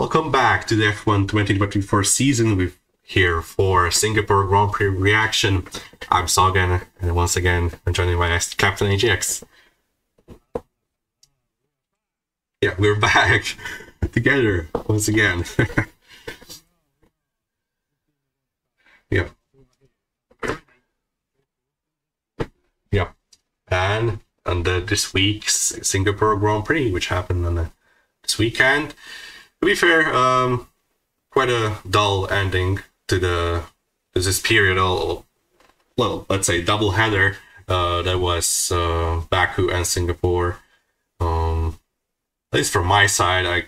Welcome back to the F1 2024 season. We're here for Singapore Grand Prix reaction. I'm Sahwgunn, and once again, I'm joined by Captain AJX. Yeah, we're back together once again. yep. Yep. And under this week's Singapore Grand Prix, which happened on the, this weekend. To be fair, um, quite a dull ending to the to this period. Well, let's say double header. Uh, that was uh, Baku and Singapore. Um, at least from my side, I,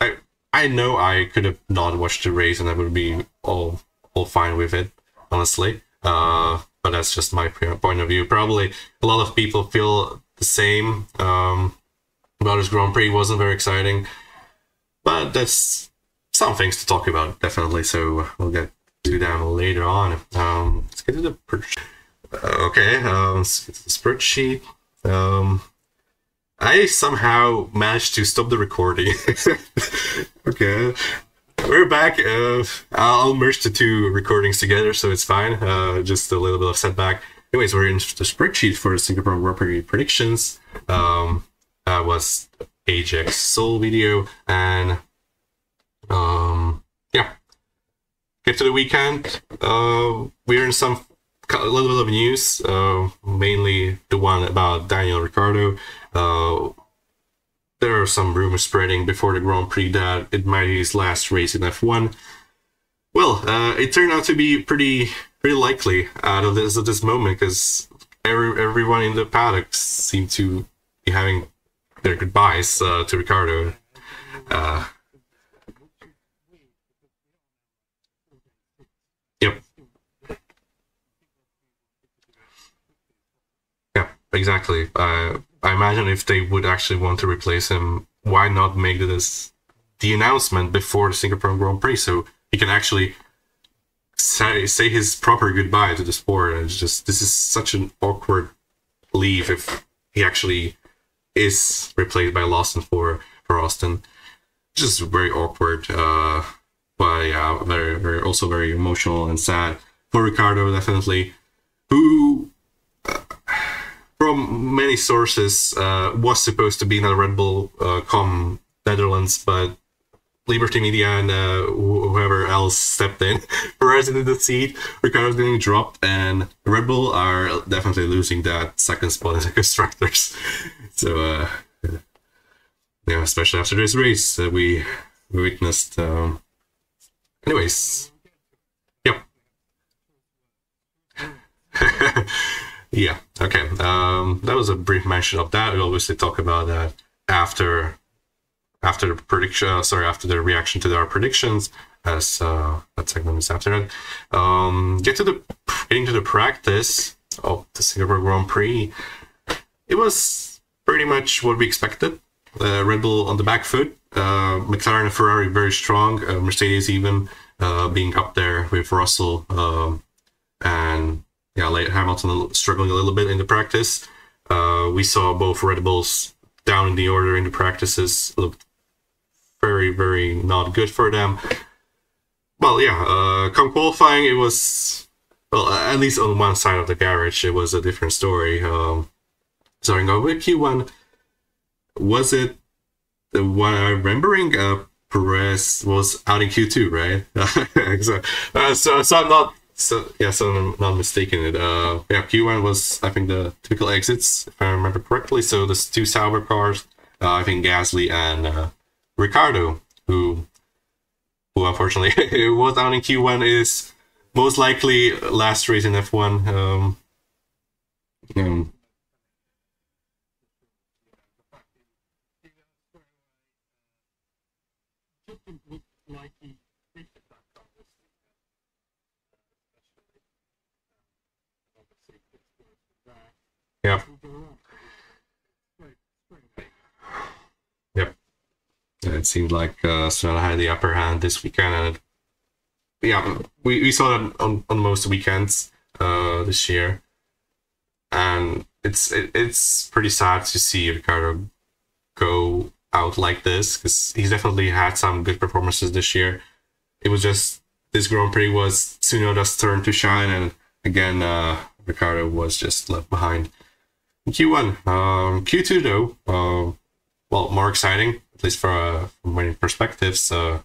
I, I know I could have not watched the race and I would be all all fine with it, honestly. Uh, but that's just my point of view. Probably a lot of people feel the same. Um, about this Grand Prix wasn't very exciting, but that's some things to talk about definitely. So we'll get to them later on. Um, let's get to the okay. Um, let's get to the spreadsheet. Um, I somehow managed to stop the recording. okay. We're back. Uh, I'll merge the two recordings together, so it's fine. Uh, just a little bit of setback. Anyways, we're in the spreadsheet for Singapore Prix predictions. Um, that was Ajax Soul video, and um, yeah. Get to the weekend. Uh, we're in some a little bit of news, uh, mainly the one about Daniel Ricciardo. Uh, there are some rumors spreading before the Grand Prix that it might be his last race in F1. Well, uh, it turned out to be pretty pretty likely out of this at this moment because every, everyone in the paddock seemed to be having their goodbyes uh, to Ricciardo. Uh, yep. Yeah, exactly. Uh, I imagine if they would actually want to replace him, why not make this the announcement before the Singapore Grand Prix so he can actually say, say his proper goodbye to the sport? And just this is such an awkward leave if he actually is replaced by Lawson for for Austin. Just very awkward. Uh, but yeah, very very also very emotional and sad for Ricciardo definitely, who from many sources, uh, was supposed to be in a Red Bull uh, Com Netherlands, but Liberty Media and uh, whoever else stepped in Perez into the seat. Ricciardo's getting dropped, and Red Bull are definitely losing that second spot as constructors. So, uh, yeah, especially after this race, uh, we, we witnessed. Um... Anyways, yep. Yeah. Okay. Um, that was a brief mention of that. We obviously talk about that after after the prediction. Uh, sorry, after the reaction to our predictions, as uh, that segment is after that. Um, get to the getting to the practice of the Singapore Grand Prix. It was pretty much what we expected. Uh, Red Bull on the back foot. Uh, McLaren and Ferrari very strong. Uh, Mercedes even uh, being up there with Russell um, and yeah, like Hamilton struggling a little bit in the practice. Uh, we saw both Red Bulls down in the order in the practices looked very, very not good for them. Well, yeah, uh, come qualifying, it was, well, at least on one side of the garage, it was a different story. Um, starting off with Q1, was it the one I'm remembering? Uh, Perez was out in Q2, right? so, uh, so, so I'm not so yeah, so I'm not mistaken. It uh yeah, Q1 was I think the typical exits if I remember correctly. So there's two Sauber cars, uh, I think Gasly and uh, Ricciardo, who who unfortunately was down in Q1 is most likely last race in F1. Um, um Yeah. Yep. It seemed like uh, Tsunoda had the upper hand this weekend, and yeah, we, we saw that on, on most weekends uh, this year, and it's it, it's pretty sad to see Ricciardo go out like this because he's definitely had some good performances this year. It was just this Grand Prix was Tsunoda's turn to shine, and again, uh, Ricciardo was just left behind. Q1, um, Q2 though, uh, well, more exciting at least for uh, from many perspectives. Uh,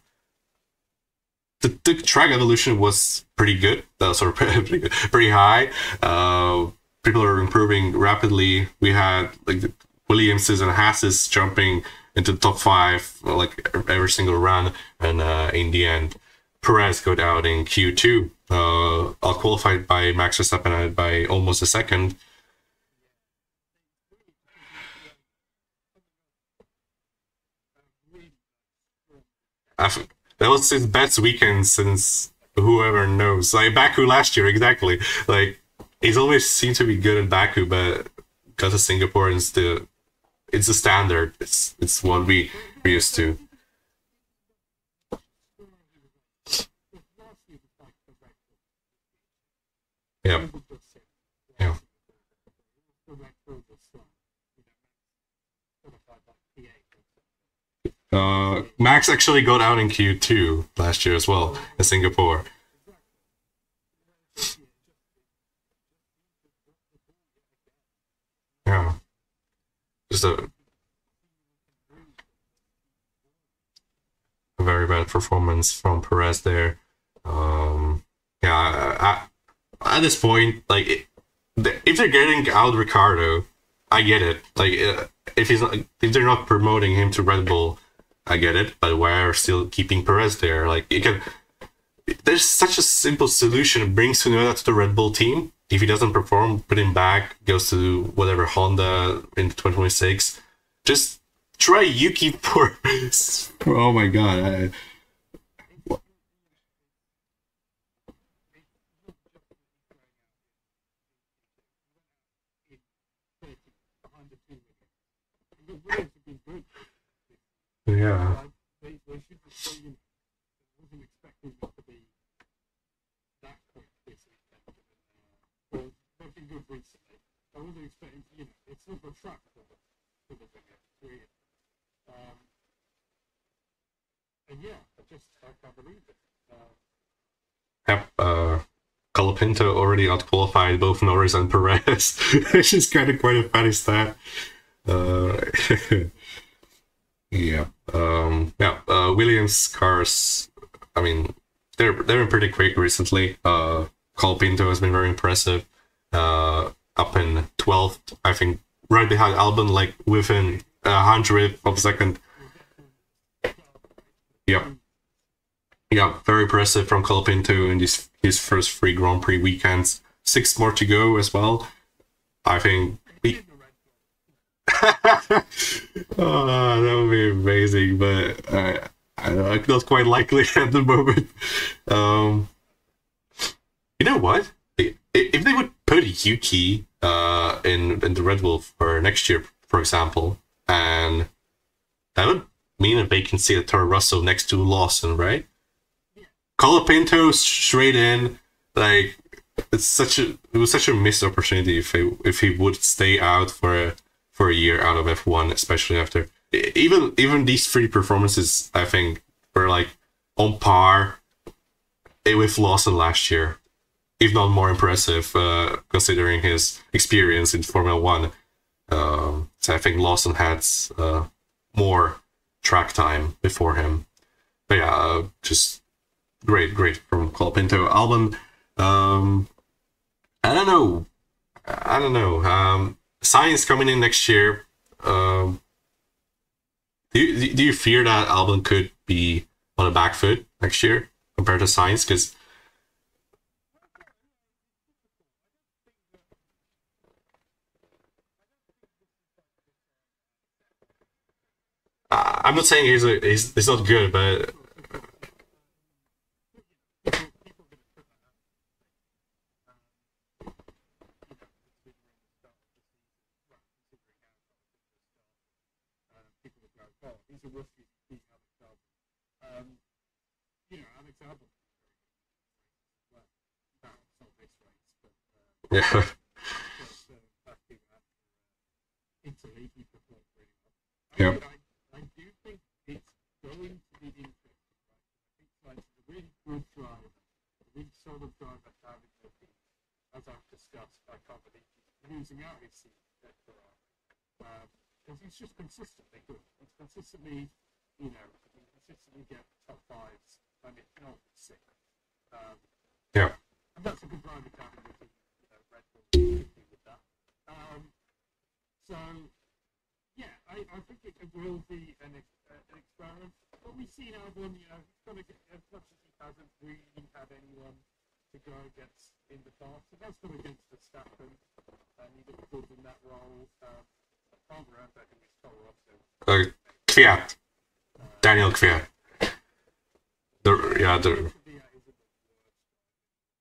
the, the track evolution was pretty good. That was sort of pretty, pretty high. Uh, people are improving rapidly. We had like Williamses and Haases jumping into the top five like every single run, and uh, in the end, Perez got out in Q2, uh, qualified by Max Verstappen by almost a second. That was his best weekend since whoever knows. Like Baku last year, exactly. Like he's always seemed to be good in Baku, but got to Singapore it's the it's the standard. It's it's what we we used to. Yeah. Yeah. Uh, Max actually got out in Q2 last year as well in Singapore. Yeah. Just a, a very bad performance from Perez there. Um, yeah, I, at this point, like, if they're getting out Ricciardo, I get it. Like, uh, if he's not, if they're not promoting him to Red Bull, I get it, but why are still keeping Perez there? Like you can there's such a simple solution. Bring Tsunoda to the Red Bull team. If he doesn't perform, put him back, goes to whatever Honda in 2026. Just try Yuki for Oh my god. I, Yeah. They, they should just you wasn't expecting it to be that quick this weekend. Uh, they've been good recently. I wasn't expecting, you know, it's not a track for the, for the thing, um, and yeah, I just, I can't believe it. Uh, yep, uh, Colapinto already outqualified both Norris and Perez, which is kind of quite a funny stat. Uh, Yeah. Um, yeah. Uh, Williams cars. I mean, they're they've been pretty quick recently. Uh, Colapinto has been very impressive. Uh, up in twelfth, I think, right behind Albon, like within a hundredth of a second. Yep. Yeah, very impressive from Colapinto in this his first three Grand Prix weekends. Six more to go as well. I think oh, that would be amazing, but I, I know, not quite likely at the moment. Um, you know what? If they would put Yuki uh, in in the Red Bull for next year, for example, and that would mean a vacancy at Toro Rosso next to Lawson, right? Yeah. Colapinto straight in, like it's such a it was such a missed opportunity if he if he would stay out for a for a year out of F1, especially after even even these three performances. I think were like on par with Lawson last year, if not more impressive, uh, considering his experience in Formula One. Um, so I think Lawson had uh, more track time before him. But yeah, uh, just great, great from Colapinto. Albon, um, I don't know. I don't know. Um, Sainz coming in next year. Um, do you, do you fear that Albon could be on a back foot next year compared to Sainz? Because I'm not saying he's a, he's he's not good, but Yeah. Yeah. I, do be interesting. I think like a really good driver, a really solid driver to have in your team, as I've discussed, I can't believe he's losing out his seat at Ferrari. Because he's just consistently good. He's consistently, you know, he consistently get top fives, and if not six. Um, Yeah. and that's a good driver Um, so, yeah, I, I think it, it will be an, ex- uh, an experiment. But we see Albon, you know, he's going to get as much as he hasn't really had anyone to go against in the past. He has gone against Verstappen, and he looked good in that role. Um, I can't remember. Uh, Kvyat. Daniel Kvyat. The, yeah, the,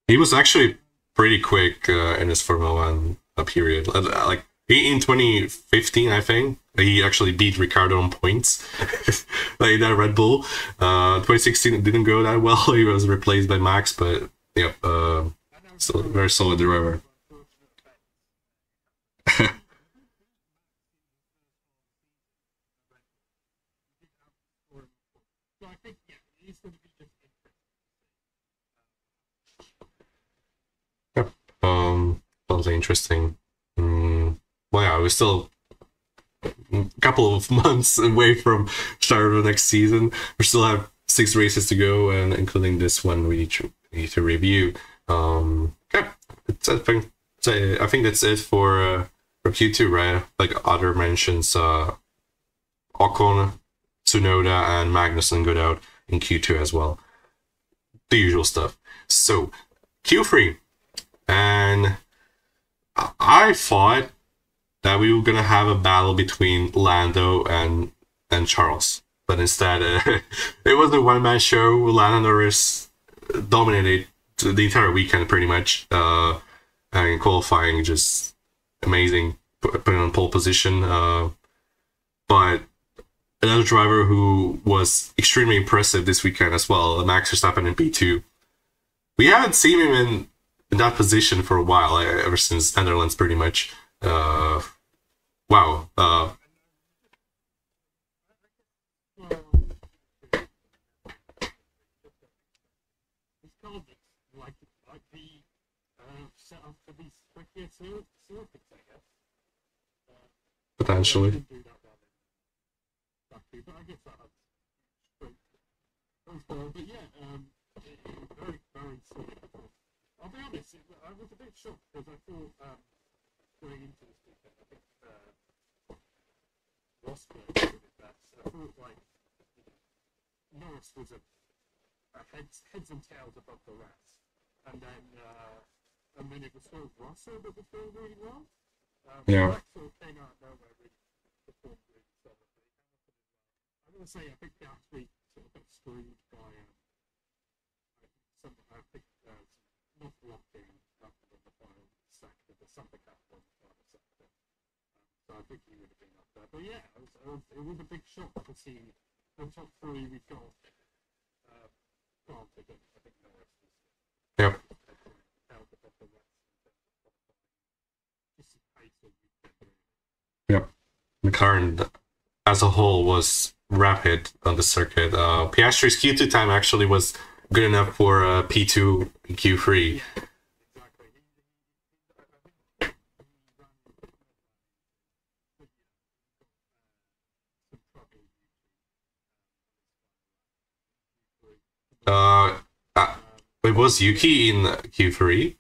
he was actually pretty quick uh, in his Formula One uh, period. Uh, Like in 2015, I think he actually beat Ricciardo on points, like that Red Bull. Uh, 2016 it didn't go that well. He was replaced by Max, but yeah, uh, still very solid driver. unfortunate events. So I think, yeah, he's going to be just interesting. Um, something interesting. Mm, well, yeah, we're still a couple of months away from start of the next season. We still have six races to go, and including this one, we need to, need to review. Um, yeah, I think I think that's it for uh, for Q two, right? Like other mentions, uh, Ocon, Tsunoda, and Magnussen go out in Q two as well. The usual stuff. So Q three and I- thought that we were gonna have a battle between Lando and and Charles, but instead it was a one man show. Lando Norris dominated the entire weekend pretty much, uh, and qualifying just amazing, pu- putting on pole position. Uh, but another driver who was extremely impressive this weekend as well, Max Verstappen in P two. We haven't seen him in in that position for a while, ever since Netherlands, pretty much. Uh, wow. Uh, potentially. But yeah, um, very very. I'll be honest, it, I was a bit shocked because I thought um, going into this weekend, I think uh, Rosberg did best. I thought like you know, Norris was a, a heads heads and tails above the rest, and then uh, and then it was sort of Russell that was doing really well. Um, Yeah. Sort of came out of nowhere, really performed really solidly. I'm going to say I think last week sort of got screwed by um, I think some I think uh, not the final sector, on the final sector. Um, so I think he would have been up there. But yeah, it was, it was, it was a big shock to see the top three we got. Uh, granted, I think Norris was the the the. Yep. McLaren as a whole was rapid on the circuit. Uh, Piastri's Q2 time actually was good enough for uh, P2 and Q3. Exactly. He, he, he, I I think he ran a bit more than but, yeah, he got uh, it was Yuki in Q3.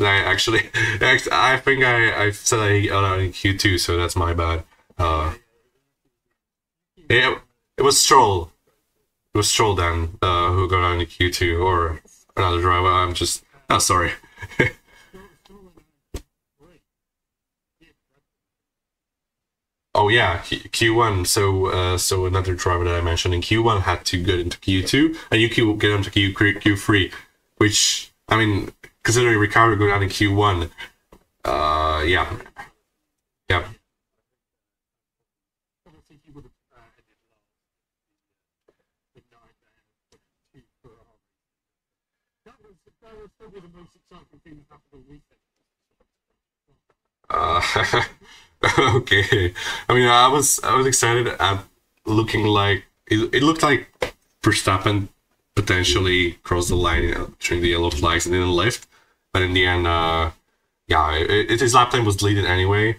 I actually, I think I, I said I in Q2, so that's my bad. Uh, it, it was Stroll. Was Stroll then uh, who got on in Q2 or another driver. I'm just, oh, sorry. Oh yeah, Q- Q1. So uh, so another driver that I mentioned in Q1 had to get into Q2, and Yuki will get into Q Q3, which I mean, considering Ricciardo go down in Q1, uh, yeah, Obviously, he would have uh, ended last. The nine there, two Ferrari. That was probably the most exciting thing that happened all weekend. uh, okay. I mean, I was I was excited at looking like it, it looked like Verstappen potentially crossed the line during the yellow flags and didn't lift. But in the end, uh, yeah, it, it, his lap time was deleted anyway,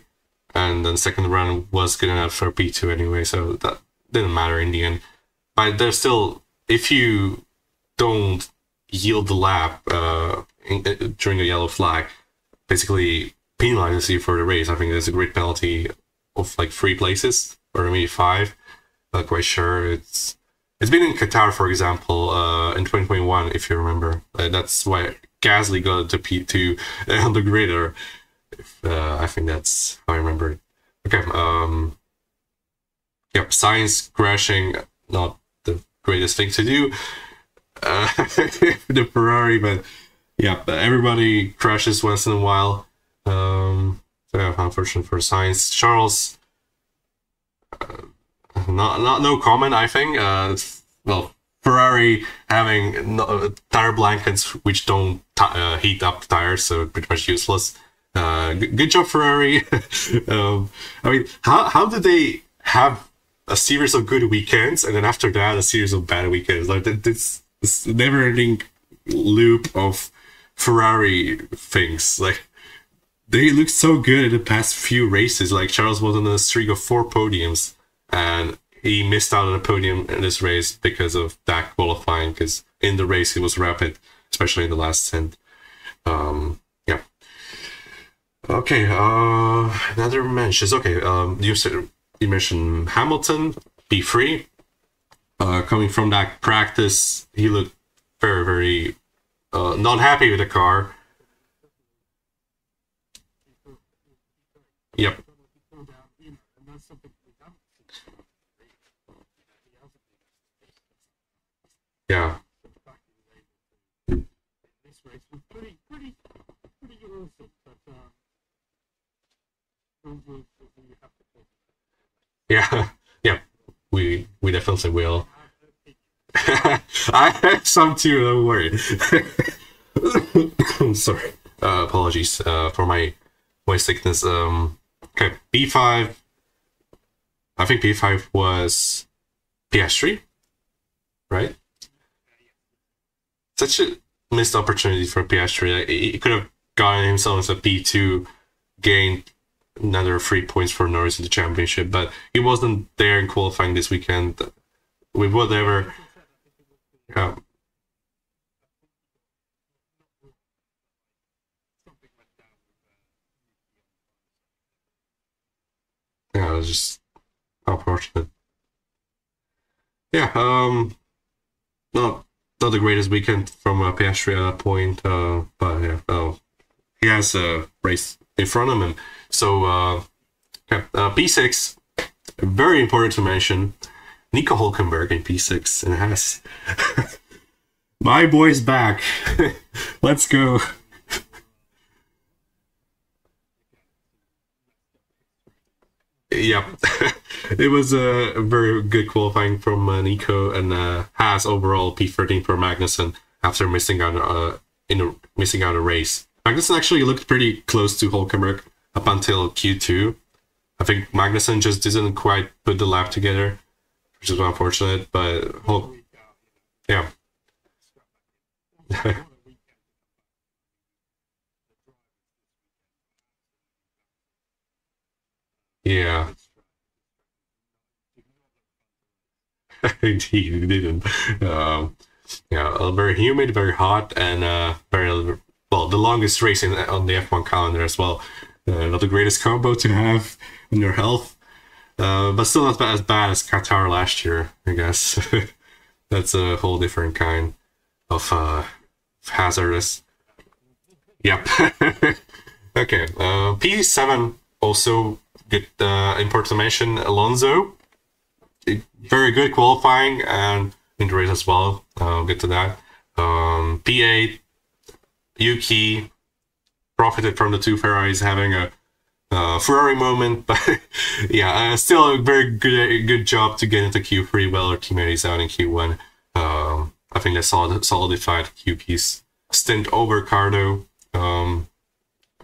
and then second run was good enough for P two anyway, so that didn't matter in the end. But there's still if you don't yield the lap uh, in, uh, during a yellow flag, basically penalizes you for the race. I think there's a great penalty of like three places or maybe five. Not quite sure. It's it's been in Qatar, for example, uh, in 2021, if you remember. Uh, that's why Gasly got to P2 on the grid, or if, uh, I think that's how I remember it. Okay. Um. Yep. Sainz crashing, not the greatest thing to do. Uh, the Ferrari, but yeah, everybody crashes once in a while. Um. So yeah, unfortunate for Sainz. Charles. Uh, not not no comment. I think. Uh, well, Ferrari having no, tire blankets which don't uh, heat up the tires, so pretty much useless. Uh, good job, Ferrari. um, I mean, how how did they have a series of good weekends and then after that a series of bad weekends? Like this, this never-ending loop of Ferrari things. Like they looked so good in the past few races. Like Charles was on a streak of four podiums and he missed out on a podium in this race because of that qualifying. Because in the race he was rapid, especially in the last stint. Um, yeah. Okay. Uh, another mentions. Okay. Um, you said you mentioned Hamilton P three. Uh, coming from that practice, he looked very, very uh, not happy with the car. Yep. Yeah. Yeah. Yeah. We we definitely will. I have some too. Don't worry. I'm Sorry. Uh, apologies uh, for my voice sickness. Um. Okay. B five. I think B five was Piastri, right? Such a missed opportunity for Piastri. Like, he could have gotten himself a P two, gained another three points for Norris in the championship, but he wasn't there in qualifying this weekend. With whatever. Yeah. Yeah, was just unfortunate. Yeah, um, not not the greatest weekend from uh, Piastri point, uh, but yeah, uh, he has a race in front of him. So, uh, yeah, uh, P6, very important to mention, Nico Hulkenberg in P6 and Haas my boy's back. Let's go. Yep. it was a very good qualifying from uh, Nico and uh, Haas overall P13 for Magnussen after missing out uh, in a, missing out a race. Magnussen actually looked pretty close to Hulkenberg up until Q2. I think Magnussen just didn't quite put the lap together, which is unfortunate. But know, yeah, yeah. Indeed, didn't. Um, yeah, uh, very humid, very hot, and uh, very well. The longest race in, on the F1 calendar as well. Uh, not the greatest combo to have in your health, uh, but still not as bad as Qatar last year. I guess that's a whole different kind of uh, hazardous. Yep. okay. Uh, P7 also good. Uh, important to mention Alonso very good qualifying and in the race as well. Uh, get to that. Um, P8, Yuki profited from the two Ferraris having a uh, Ferrari moment, but yeah, uh, still a very good good job to get into Q3 while our teammates out in Q1. Um, I think that solid, solidified Yuki's stint over Cardo. Um,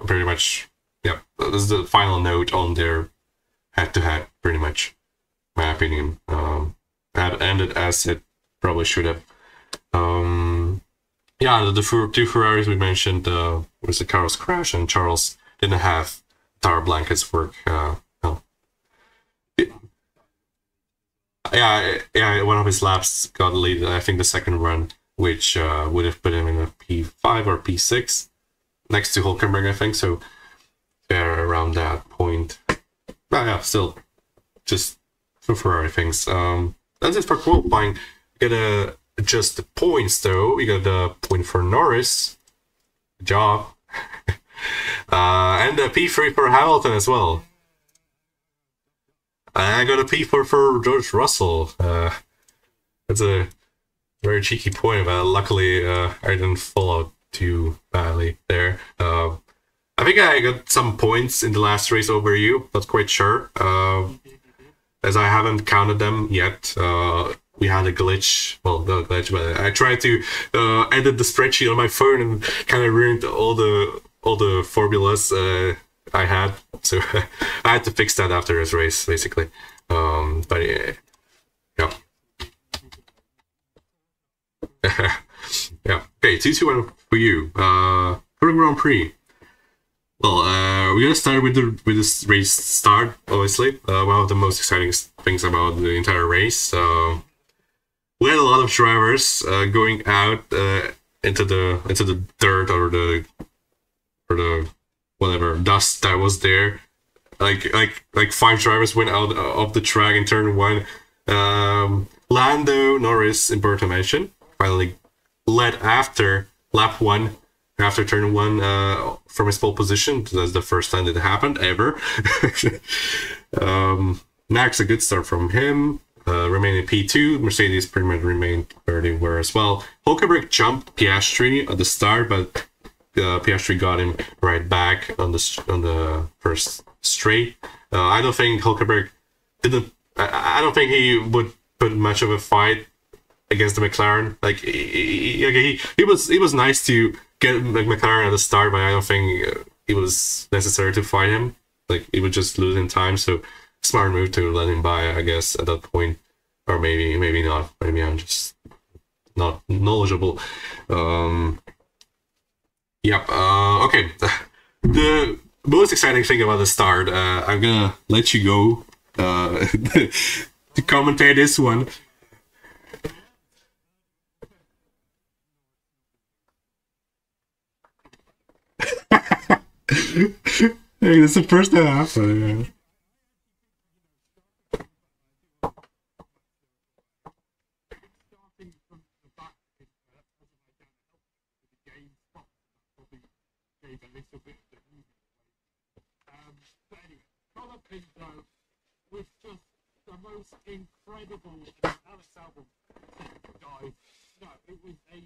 pretty much, yeah, this is the final note on their head to head, pretty much my opinion. Um, that ended as it probably should have. Um, yeah, the, the two Ferraris we mentioned uh, was the Carlos crash, and Charles didn't have Tara blankets work. Uh, no. yeah, yeah, one of his laps got lead. I think the second run, which uh, would have put him in a P5 or P6 next to Hulkenberg, I think. So they're around that point. But yeah, still just for Ferrari things. Um, that's it for qualifying. You gotta adjust the points though. You got the point for Norris. Good job. uh, and a P3 for Hamilton as well. I got a P4 for George Russell. Uh, that's a very cheeky point, but luckily uh, I didn't fall out too badly there. Uh, I think I got some points in the last race over you. Not quite sure, uh, as I haven't counted them yet. Uh, we had a glitch. Well, no glitch, but I tried to uh, edit the spreadsheet on my phone and kind of ruined all the all the formulas uh, I had. So I had to fix that after this race, basically. Um, but yeah, yeah. yeah. Okay, two two one for you. Uh, for Grand Prix. Well, uh, we're gonna start with the with this race start. Obviously, uh, one of the most exciting things about the entire race. Uh, we had a lot of drivers uh, going out uh, into the into the dirt or the or the whatever dust that was there. Like like like five drivers went out of the track in turn one. Um, Lando Norris in Berta mention finally led after lap one after turn one uh, from his pole position. That's the first time that it happened ever. um, Max, a good start from him. Uh, remaining P2, Mercedes pretty much remained where they were as well. Hulkenberg jumped Piastri at the start, but uh, Piastri got him right back on the on the first straight. Uh, I don't think Hulkenberg didn't. I, I don't think he would put much of a fight against the McLaren. Like he, he, he, was he was nice to get McLaren at the start, but I don't think uh, it was necessary to fight him. Like he was just losing time, so smart move to let him by, I guess, at that point, or maybe maybe not. Maybe I'm just not knowledgeable. Um, yep. Uh, okay. The most exciting thing about the start, uh, I'm gonna let you go uh, to commentate this one. hey, that's the first that happened. Yeah. starting from the back uh, as I can help with the game spot probably gave a little bit of the movement away. Um, but anyway, Colapinto was just the most incredible Alex Albon dive. No, it was a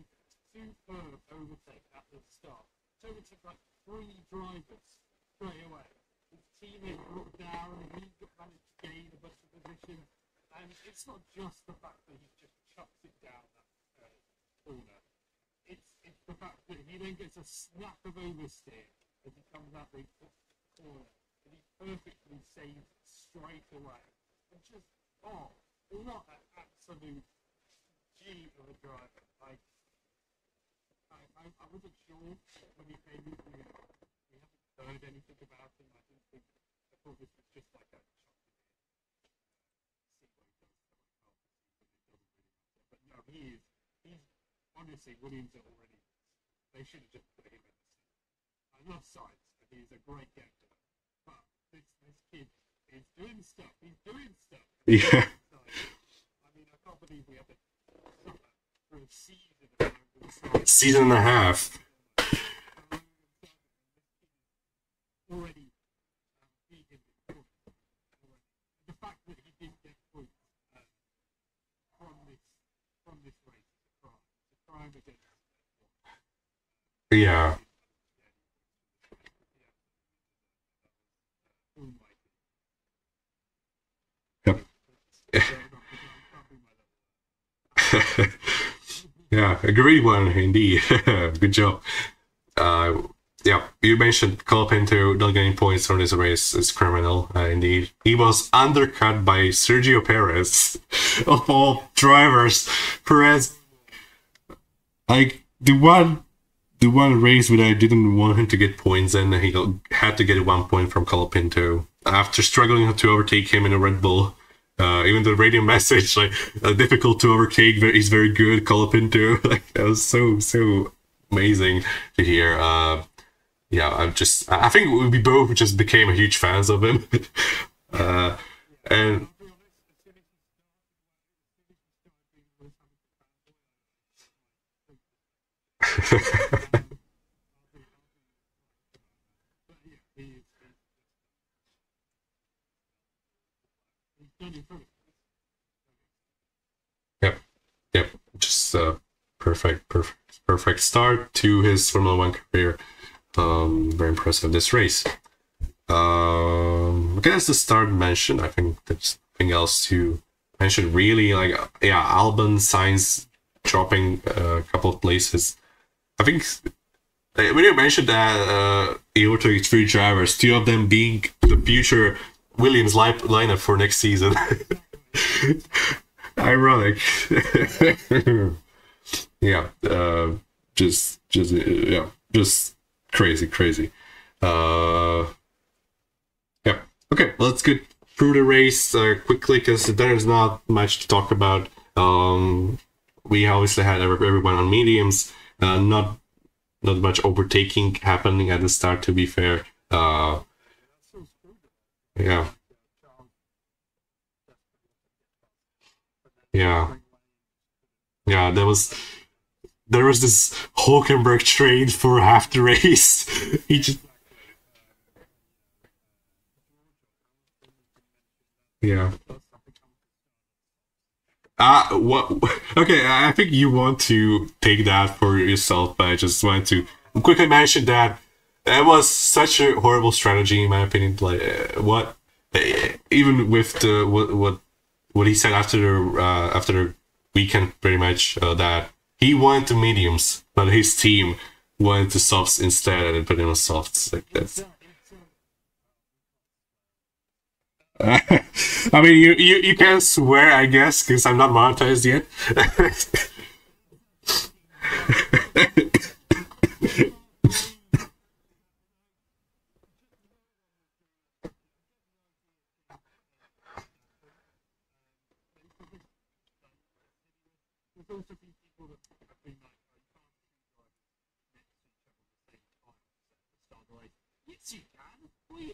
superb overtake at the start. It took like three drivers straight away. His teammate brought down he managed to gain a bunch of positions. And it's not just the fact that he just chucks it down that uh, corner. It's it's the fact that he then gets a snap of oversteer as he comes out the corner, and he perfectly saves straight away. And just oh, what an absolute G of a driver! Like I, I, I wasn't sure when he came in. We, we haven't heard anything about him. I didn't think I thought this was just like a chuck it in uh, see what he does so I can't but it doesn't really matter. But no, he is he's honestly Williams are already they should have just put him in the seat. I love Sainz and he's a great gangster. But this this kid is doing stuff. He's doing stuff. Yeah. I mean I can't believe we have to through season of having Sainz Season and a half. already beaten already. The fact that he didn't get points um, from this from this race is a crime. It's a crime against Yeah. almighty. Yep. yeah, a great one indeed. Good job. Uh, yeah, you mentioned Colapinto not getting points on this race is criminal. Uh, indeed, he was undercut by Sergio Perez of all drivers. Perez, like the one, the one race where I didn't want him to get points, and he got, had to get one point from Colapinto after struggling to overtake him in a Red Bull. Uh, even the radio message, like uh, difficult to overtake, but he's very good. Colapinto, like that was so so amazing to hear. Uh, yeah, I'm just. I think we both just became a huge fans of him, uh, and. Yep, yep, just uh, perfect, perfect, perfect start to his Formula One career. Um, very impressive this race. Um, okay, that's the start mentioned. I think there's nothing else to mention. Really, like yeah, Albon Sainz dropping uh, a couple of places. I think when you mentioned that uh, order to three drivers, two of them being the future Williams li- lineup for next season. Ironic. yeah, uh, just just yeah, just crazy, crazy. Uh, yeah. Okay, let's get through the race uh, quickly because there's not much to talk about. Um, we obviously had everyone on mediums. Uh, not not much overtaking happening at the start. To be fair, uh, yeah, yeah, yeah. There was there was this Hulkenberg train for half the race. he just yeah. Uh, what? Okay, I think you want to take that for yourself, but I just want to quickly mention that it was such a horrible strategy, in my opinion. Like, uh, what? Uh, even with the what what what he said after the uh, after the weekend, pretty much uh, that he wanted to mediums, but his team wanted to softs instead, and put in on softs. Like that's. I mean, you, you, you can swear, I guess, because I'm not monetized yet. There's also been people that have been like, oh, you can't two drivers at the same time at the start of the race. Yes, you can. What are you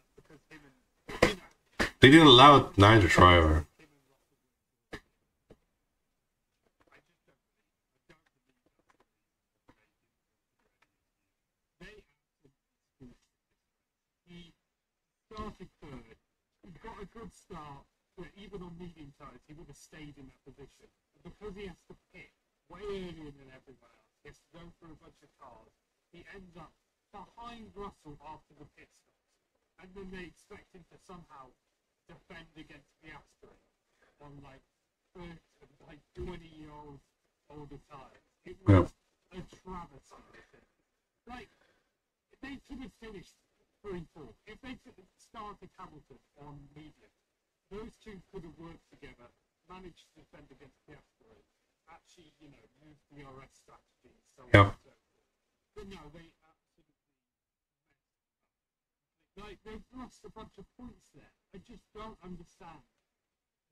They didn't allow neither driver. him and Russell were I just don't believe, I don't believe that they absolutely scorched this race. He started third. He got a good start, but even on medium tires, he would have stayed in that position. Because he has to pit way earlier than everyone else, he has to go through a bunch of cars. He ends up behind Russell after the pit stops, and then they expect him to somehow defend against Piastri on like first, like 20 year old older tires. It Yeah. was a travesty. Like they could have finished 3 4, If they could have started Hamilton on medium, those two could have worked together, managed to defend against Piastri, actually, you know, use the RS strategy, so Yeah. on so. But no, they up. Like they've lost a bunch of points there. I just don't understand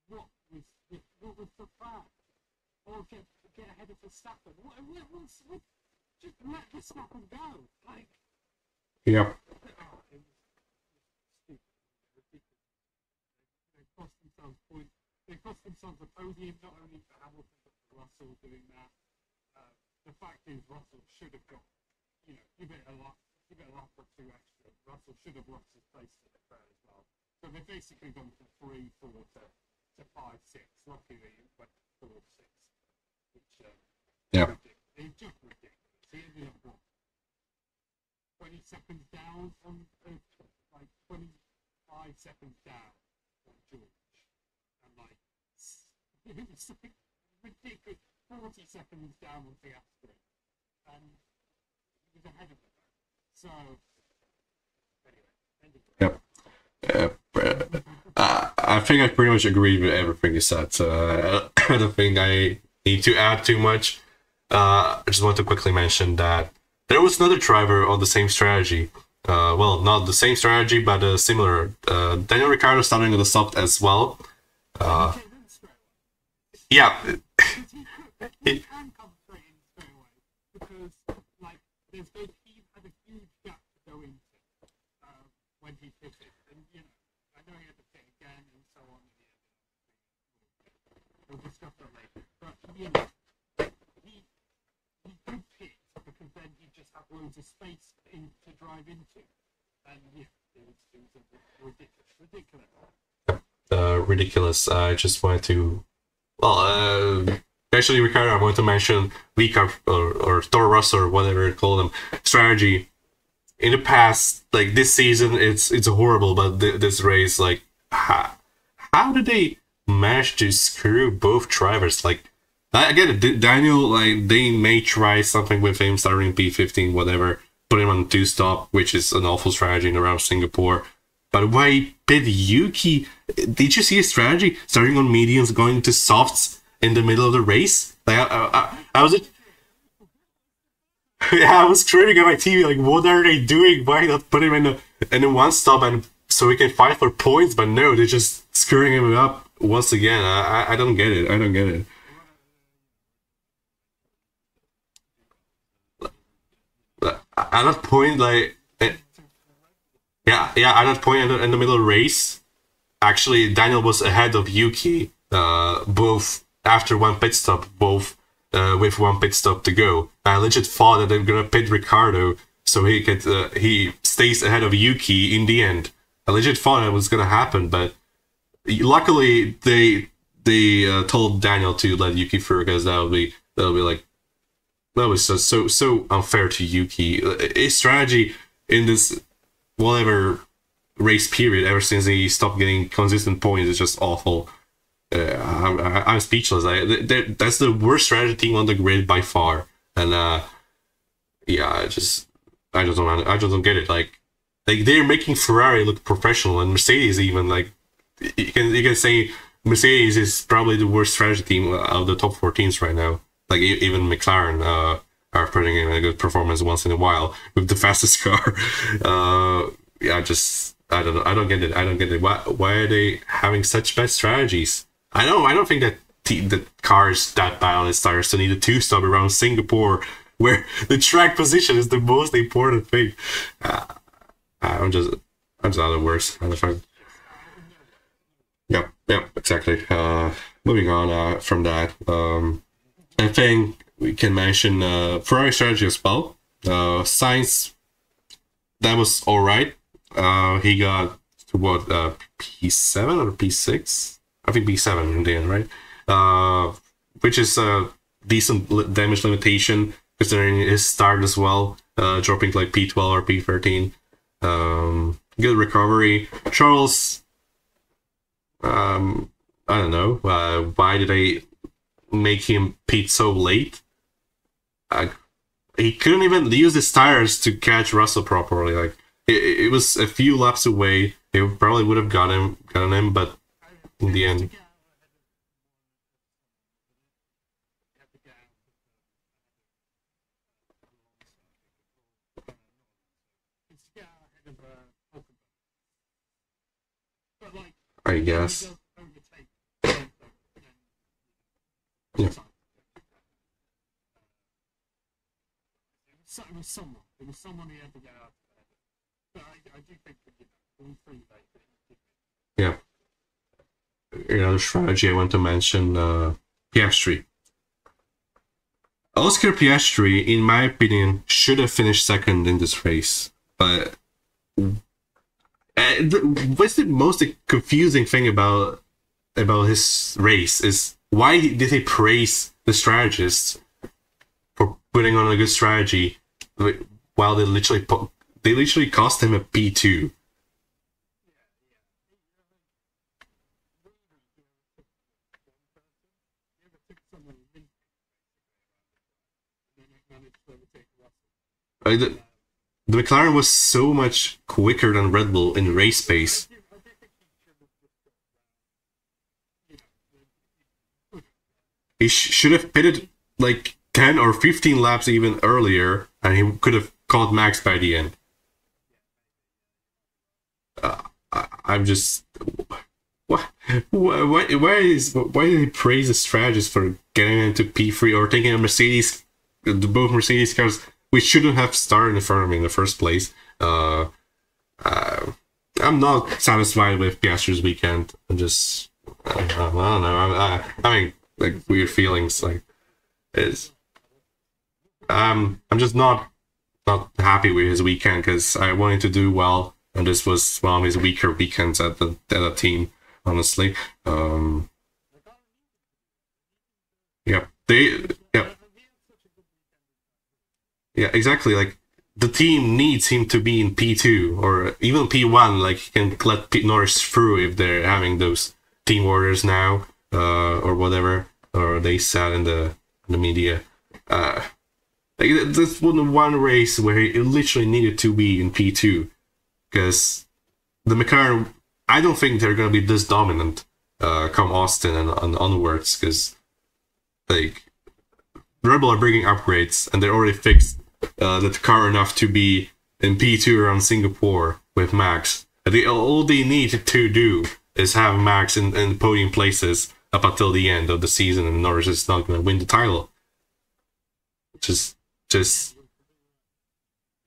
what was the, what was the plan. Or get get ahead of Verstappen. What, what, what's, what, just let Verstappen go. Like, Yep. oh, it was, it was stupid. They, they cost themselves points. They cost themselves a podium not only for Hamilton but for Russell doing that. Uh, the fact is Russell should have got, you know, give it a lot, give it a lap or two extra. Russell should have lost his place to Leclerc as well. So they've basically gone from three, four to, to five, six. Luckily, it went four, six, which um, Yeah. it's just ridiculous. He ended up what, twenty seconds down on uh, like twenty five seconds down on George, and like it was like ridiculous. Forty seconds down on Piastri, and he was ahead of them. So anyway, Yep. Uh, I think I pretty much agree with everything you said. Uh, I don't think I need to add too much. Uh, I just want to quickly mention that there was another driver on the same strategy. Uh, well, not the same strategy, but uh, similar. Uh, Daniel Ricciardo starting on the soft as well. Uh, yeah, could, he can come straight in straight away because, like, there's those, he had a huge gap to go into uh, when he pitted, and you know, I know he had to pit again and so on. And we'll discuss that later, but you know, he he could pit because then he just had loads of space in to drive into, and yeah, it was, it was ridiculous, ridiculous. uh, ridiculous. I just wanted to, well, uh, actually, Ricciardo, I want to mention VCARB or, or Toro Rosso or whatever you call them strategy. In the past, like this season, it's it's horrible, but th- this race, like, how, how did they manage to screw both drivers? Like, I get it, D- Daniel, like, they may try something with him starting P15, whatever, put him on two stop, which is an awful strategy in around Singapore. But why pit Yuki? Did you see his strategy? Starting on mediums, going to softs in the middle of the race? Like I, I, I, I was, yeah, I was screaming at my TV like, what are they doing? Why not put him in the in one stop and so we can fight for points? But no, they're just screwing him up once again. I, I, don't get it. I don't get it. At that point, like. eh, yeah, yeah. At that point in the, in the middle race, actually Daniel was ahead of Yuki, uh, both after one pit stop, both uh, with one pit stop to go. I legit thought that they're gonna pit Ricciardo so he could uh, he stays ahead of Yuki in the end. I legit thought that was gonna happen, but luckily they they uh, told Daniel to let Yuki through because that would be that would be like that was so so so unfair to Yuki. His strategy in this whatever race period ever since he stopped getting consistent points is just awful. Uh, I'm, I'm speechless. I, th- th- that's the worst strategy team on the grid by far, and uh, yeah, I just I just don't I just don't get it. Like like they're making Ferrari look professional and Mercedes even like you can you can say Mercedes is probably the worst strategy team of the top four teams right now. Like even McLaren uh, are putting in a good performance once in a while with the fastest car. Uh, yeah, just I don't know. I don't get it. I don't get it. Why why are they having such bad strategies? I know. I don't think that the, the car is that bad its tires to need a two stop around Singapore, where the track position is the most important thing. Uh, I'm just I'm just out of words. Don't find- Yep, yep, exactly. Uh, moving on uh, from that, um, I think we can mention uh, Ferrari strategy as well. Uh, Sainz, that was all right. Uh, he got to what uh, P7 or P6? I think P7 in the end, right? Uh, which is a decent damage limitation considering his start as well, uh, dropping like P12 or P13. Um, good recovery. Charles, um, I don't know. Uh, why did I make him pit so late? Uh, he couldn't even use his tires to catch Russell properly. Like it, it was a few laps away. It probably would have got him, gotten him, but in the end, I guess. Yeah. It was, someone. It was someone he had to get out of. But I, I do think you know, all three they Yeah. Another strategy I want to mention, uh, Piastri. Oscar Piastri, in my opinion, should have finished second in this race, but the, what's the most confusing thing about about his race is why did they praise the strategists for putting on a good strategy while they literally they literally cost him a P two. The, the McLaren was so much quicker than Red Bull in race pace. He sh- should have pitted like 10 or 15 laps even earlier, and he could have caught Max by the end. Uh, I, I'm just. Why, why, why, is, why did he praise the strategist for getting into P3 or taking a Mercedes, the both Mercedes cars we shouldn't have started of me in the first place. Uh, uh, I'm not satisfied with Piastri's weekend. I'm just, I, I don't know. I, I, I mean, like weird feelings. Like, is um, I'm just not not happy with his weekend because I wanted to do well, and this was one of his weaker weekends at the at the team. Honestly, um, yeah, they, yeah. Yeah, exactly. Like the team needs him to be in P two or even P one. Like he can let Pete Norris through if they're having those team orders now, uh, or whatever, or they said in the in the media. Uh, like this was one race where he literally needed to be in P two, because the McLaren. I don't think they're gonna be this dominant uh, come Austin and, and onwards, because like Red Bull are bringing upgrades and they're already fixed uh, the car enough to be in P2 around Singapore with Max. They, all they need to do is have Max in, in podium places up until the end of the season, and Norris is not going to win the title. Just, just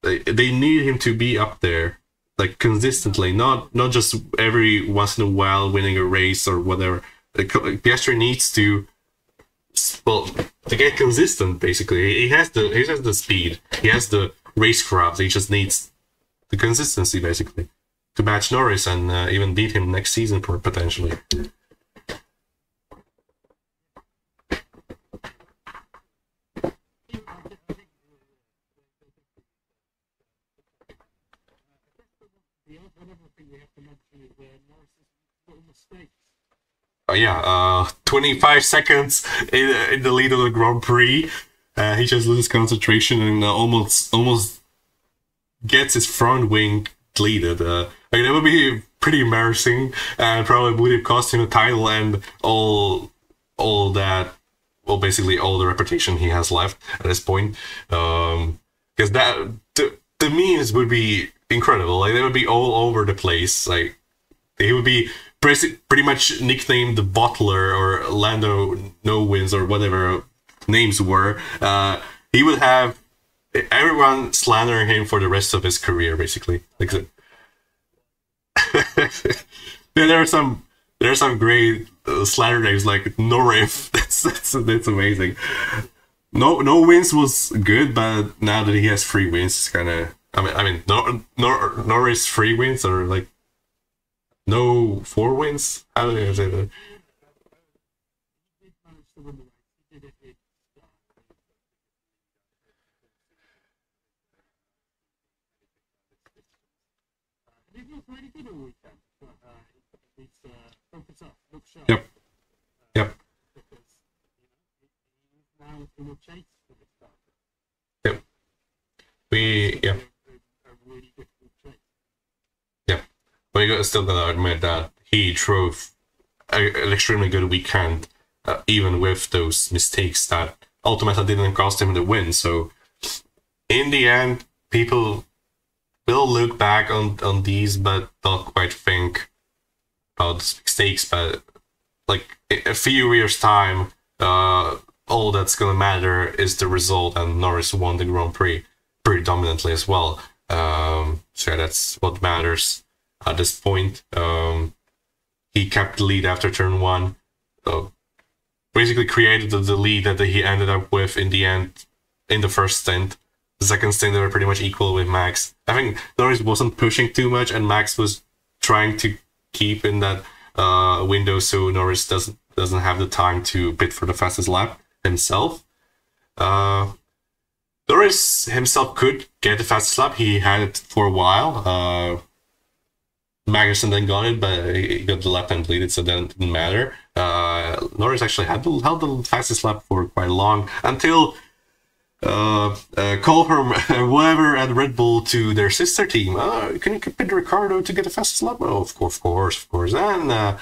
they, they need him to be up there, like consistently, not not just every once in a while winning a race or whatever. Piastri needs to well to get consistent basically. He has the he has the speed. He has the racecraft. He just needs the consistency basically to match norris and uh, even beat him next season potentially uh, yeah, uh, 25 seconds in, in the lead of the Grand Prix. Uh, he just loses concentration and uh, almost almost gets his front wing deleted. Uh, like that would be pretty embarrassing and probably would have cost him a title and all all that. Well, basically all the reputation he has left at this point. Um, because that the, the memes would be incredible. Like they would be all over the place. Like he would be pretty much nicknamed the Butler or Lando No Wins or whatever names were. Uh, he would have everyone slandering him for the rest of his career, basically. Like, there are some there are some great uh, slander names like Norif. That's that's that's amazing. No no wins was good, but now that he has three wins, it's kind of. I mean, I mean, Nor, Nor, Norris three wins or like no four wins? How do you say that? Yep. Yep. Yep. We, yeah. Still gotta admit that he drove a, an extremely good weekend, uh, even with those mistakes that ultimately didn't cost him the win. So, in the end, people will look back on, on these, but not quite think about the mistakes. But like a few years time, uh, all that's gonna matter is the result, and Norris won the Grand Prix pretty as well. Um, so yeah, that's what matters at this point. Um, he kept the lead after turn one. Uh, basically created the, the lead that he ended up with in the end in the first stint. The second stint, they were pretty much equal with Max. I think Norris wasn't pushing too much, and Max was trying to keep in that uh, window so Norris doesn't doesn't have the time to bid for the fastest lap himself. Uh, Norris himself could get the fastest lap. He had it for a while. Uh, Magnussen then got it, but he got the lap and bleeded, so then it didn't matter. Uh, Norris actually had the, held the fastest lap for quite long until uh, uh, Colherm, whoever at Red Bull to their sister team. Uh, can you compete Ricciardo to get the fastest lap? Oh, of course, of course, of course. And uh,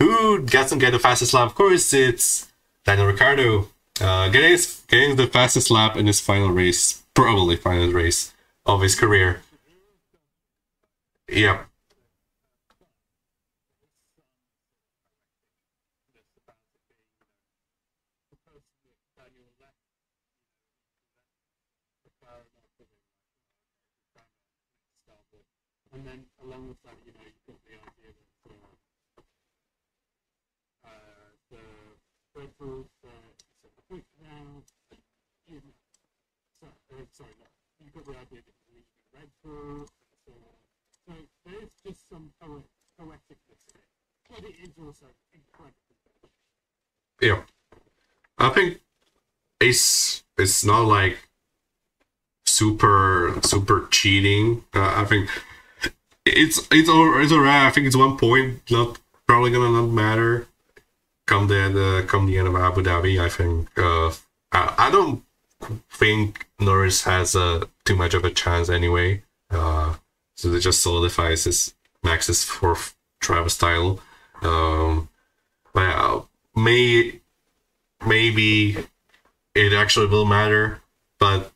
who doesn't get the fastest lap? Of course, it's Daniel Ricciardo. Uh, getting, getting the fastest lap in his final race, probably final race of his career. Yep. And then along with that, you know, you've got the idea that uh, uh, the Red Bull uh, is at the point now. You know, so, uh, sorry, no, you've got the idea that you're and so there's just some poet, poeticness but it is also incredible. Yeah. I think it's it's not like super super cheating. Uh, I think it's it's all it's alright. I think it's one point, not probably gonna not matter. Come the the come the end of Abu Dhabi, I think. Uh, I, I don't think Norris has uh, too much of a chance anyway. Uh, so it just solidifies his Max's fourth driver's style. Um, but may maybe it actually will matter, but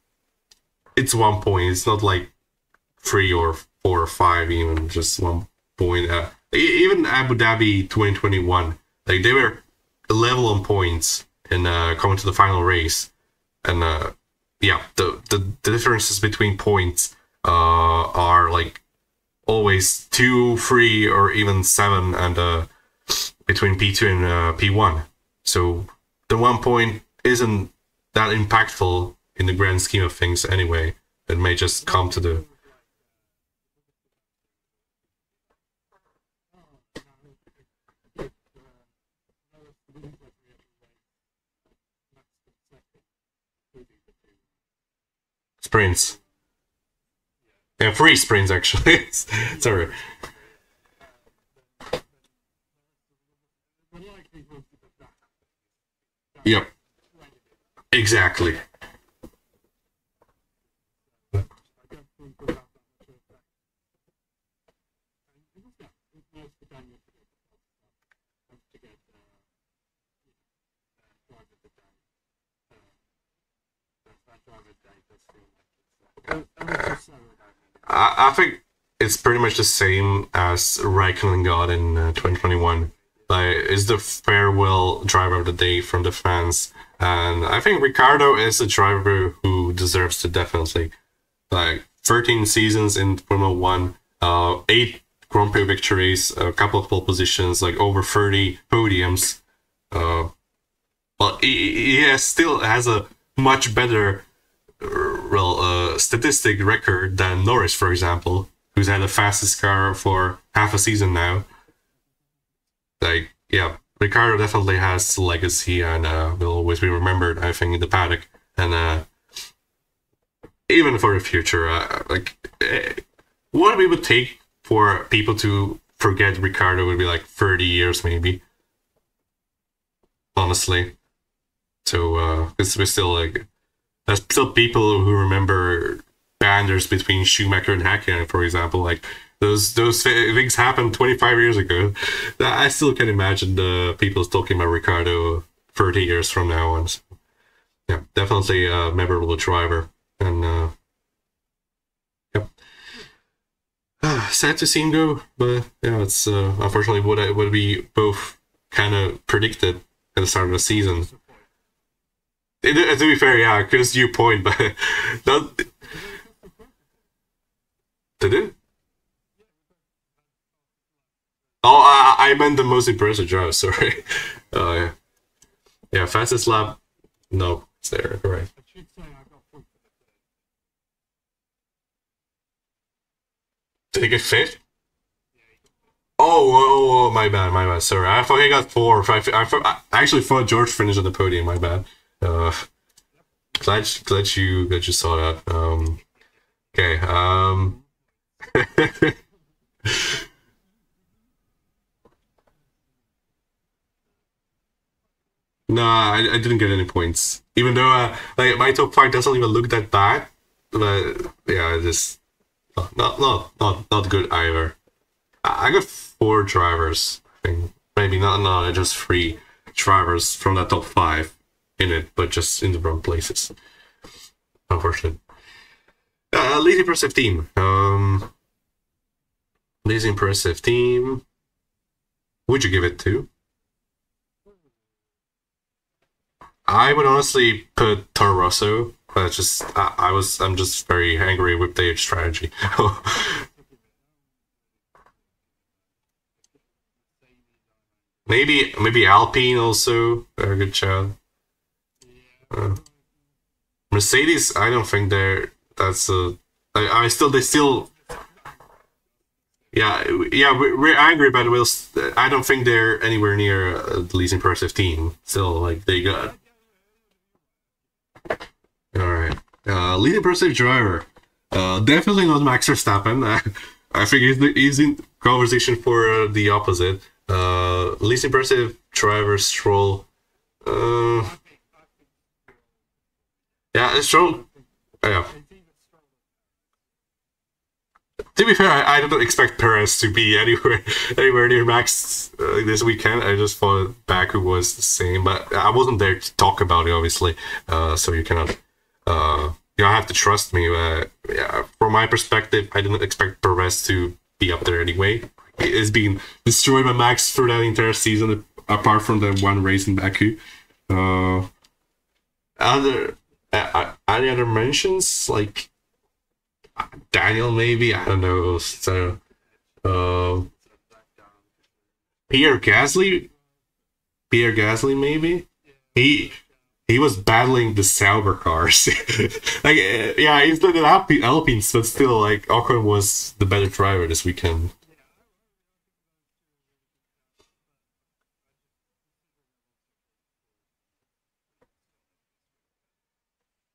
it's one point. It's not like three or four or five, even just one point. Uh, even Abu Dhabi 2021, like they were level on points and uh, coming to the final race, and uh, yeah, the, the the differences between points uh, are like always two, three, or even seven, and uh, between P2 and uh, P1. So the one point isn't that impactful in the grand scheme of things anyway. It may just come to the sprints. Yeah, free sprints actually. Sorry. Yep. Exactly. I don't think we'll have that much effect. And it was that. It was for Daniel to get uh, to get uh, you know, uh, driver of the day. Uh, that, that driver of the day does feel like it's uh, a little slower than I, I think it's pretty much the same as Raikkonen got in uh, 2021. Like, it's the farewell driver of the day from the fans, and I think Ricciardo is a driver who deserves to definitely like 13 seasons in Formula One, uh, eight Grand Prix victories, a couple of pole positions, like over 30 podiums. Uh, but he, he has, still has a much better well, uh, statistic record than Norris, for example, who's had the fastest car for half a season now. Like, yeah, Ricciardo definitely has legacy and uh, will always be remembered, I think, in the paddock. And uh, even for the future, uh, like, eh, what it would take for people to forget Ricciardo would be like 30 years, maybe. Honestly. So, uh, it's we're still like, there's still people who remember banners between Schumacher and Hakkinen, for example. Like those those things happened 25 years ago. I still can imagine the people talking about Ricciardo 30 years from now on. So, yeah, definitely a memorable driver, and uh, yep. sad to see him go, but yeah, it's uh, unfortunately what I, what we both kind of predicted at the start of the season. It, to be fair, yeah, because your point, but not. Did it? Oh, I, I meant the most impressive drive. Sorry. Oh yeah, yeah. Fastest lap. No, it's there. Right. The third. Did he get got oh, oh, my bad, my bad. Sorry, I thought he got four. I, I, I actually thought George finished on the podium. My bad. Uh, glad, glad you, glad you saw that. Um, okay. Um. nah, I, I didn't get any points. Even though uh, like my top five doesn't even look that bad, but yeah, just not not not not good either. I got four drivers. I think maybe not not just three drivers from that top five in it, but just in the wrong places. Unfortunately. Uh, least impressive team. Um, least impressive team. Would you give it to? I would honestly put Toro Rosso. But just I, I was I'm just very angry with their strategy. maybe maybe Alpine also a good child. Uh, Mercedes, I don't think they're that's a. I, I still they still. Yeah, yeah, we're angry about Wills. I don't think they're anywhere near uh, the least impressive team. Still, like they got. All right, uh, lead impressive driver. Uh, definitely not Max Verstappen. I think he's, he's in conversation for uh, the opposite. Uh, least impressive driver Stroll. Uh, yeah, Stroll. Yeah. To be fair, I, I don't expect Perez to be anywhere anywhere near Max uh, this weekend. I just thought Baku was the same, but I wasn't there to talk about it, obviously. Uh, so you cannot. Uh, you have to trust me. Yeah, from my perspective, I didn't expect Perez to be up there anyway. It's been destroyed by Max for that entire season, apart from the one race in Baku. Uh, other uh, any other mentions like Daniel maybe I don't know. So, uh, Pierre Gasly, Pierre Gasly maybe he he was battling the Sauber cars. like yeah, he's done Alpine, Alpines, but still like Ocon was the better driver this weekend.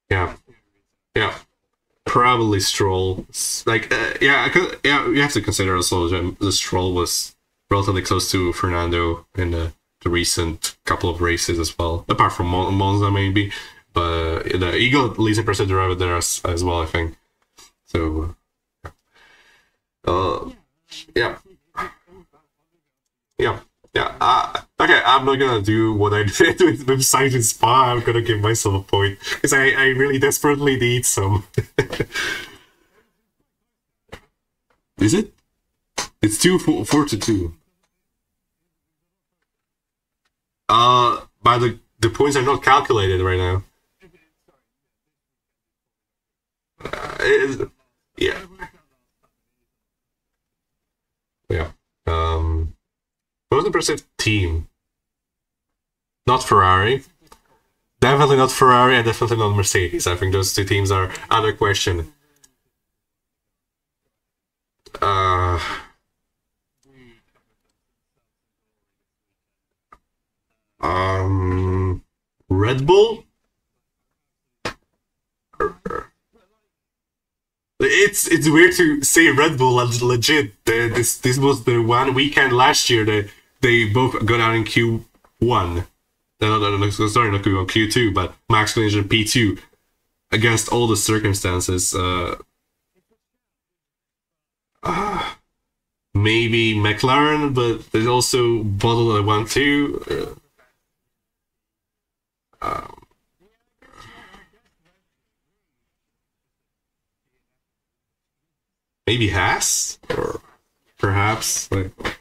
Yeah, yeah, probably Stroll. Like, uh, yeah, I could yeah, you have to consider also the Stroll was relatively close to Fernando in the, the recent couple of races as well, apart from Monza maybe. But the Eagle least impressive driver there as, as well, I think. So, uh, yeah, yeah. Yeah, uh, okay, I'm not gonna do what I did with, Sainz in Spa. I'm gonna give myself a point because I, I really desperately need some. Is it? It's two four, four to two. Uh, by the the points are not calculated right now. Uh, yeah. Yeah. Um. Most impressive team. Not Ferrari. Definitely not Ferrari and definitely not Mercedes. I think those two teams are under question. Uh, um, Red Bull? It's it's weird to say Red Bull legit. This this was the one weekend last year that they both got out in Q one. No, no, no, sorry, not Q1, Q2, but Max in P2 against all the circumstances. Uh, uh, maybe McLaren, but they also bottled at one too. Uh, um, maybe Haas, or perhaps like.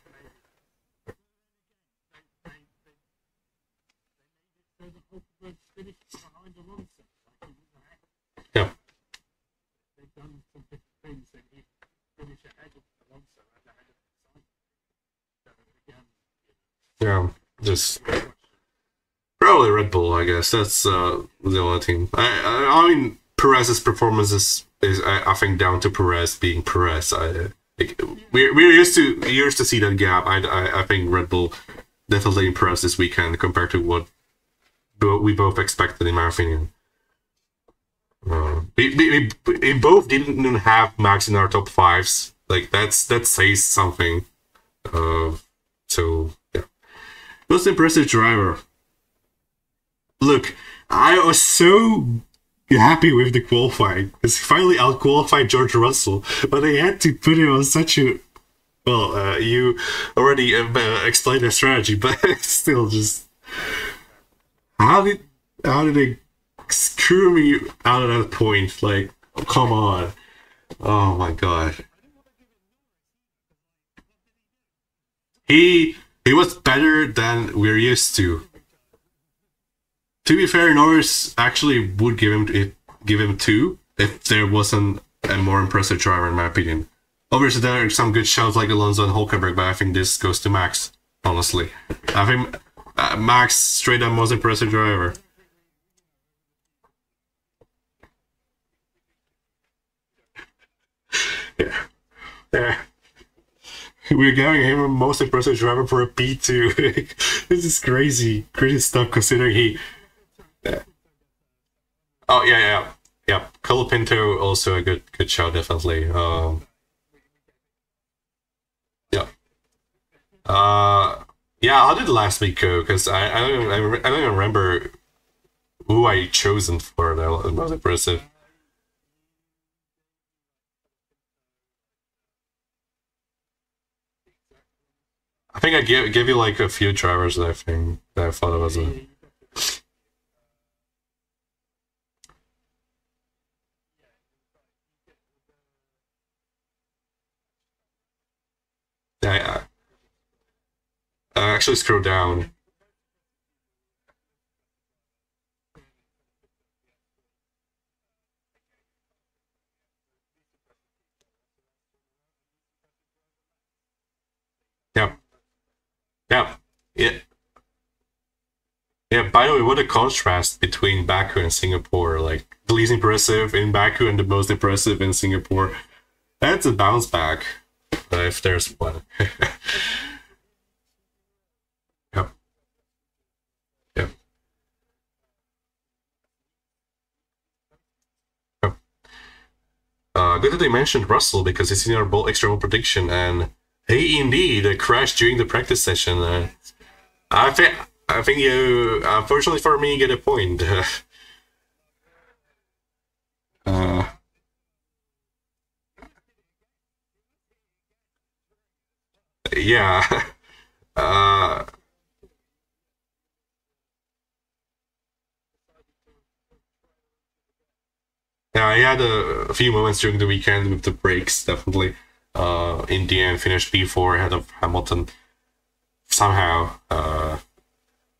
Yeah, just probably Red Bull. I guess that's uh, the only team. I, I, I mean, Perez's performance is, is I, I, think down to Perez being Perez. I, like, we're we're used to used to see that gap. I, I I think Red Bull definitely impressed this weekend compared to what we both expected, in my opinion. Uh, we, we, we, we both didn't even have Max in our top fives. Like that's that says something. Uh, so most impressive driver. Look, I was so happy with the qualifying because finally out qualified George Russell, but they had to put him on such a well. Uh, you already uh, uh, explained the strategy, but still, just how did how did they screw me out of that point? Like, come on! Oh my god. He he was better than we're used to. To be fair, Norris actually would give him it, give him two if there wasn't a more impressive driver, in my opinion. Obviously, there are some good shows like Alonso and Hulkenberg, but I think this goes to Max. Honestly, I think uh, Max straight up most impressive driver. yeah. Yeah. We're giving him a most impressive driver for a P2. this is crazy. Crazy stuff considering he. Oh, yeah, yeah. Yeah. Colapinto also a good good show, definitely. Um, yeah. Uh, yeah, how did last week go? Because I, I, don't, I, I don't even remember who I chosen for. That was most impressive. I think I gave gave you like a few drivers that I think that I thought it was a. Yeah, I, I actually scroll down. Yeah. Yeah. Yeah. Yeah, by the way, what a contrast between Baku and Singapore. Like, the least impressive in Baku and the most impressive in Singapore. That's a bounce back, uh, if there's one. yep. Yep. Yep. Uh, good that they mentioned Russell because he's in our bold external prediction, and he indeed uh, crashed during the practice session. Uh, I think I think you, unfortunately for me, get a point. uh, yeah. Uh, yeah, I had a, a few moments during the weekend with the breaks, definitely. Uh, in the end, finished P4 ahead of Hamilton. Somehow, uh,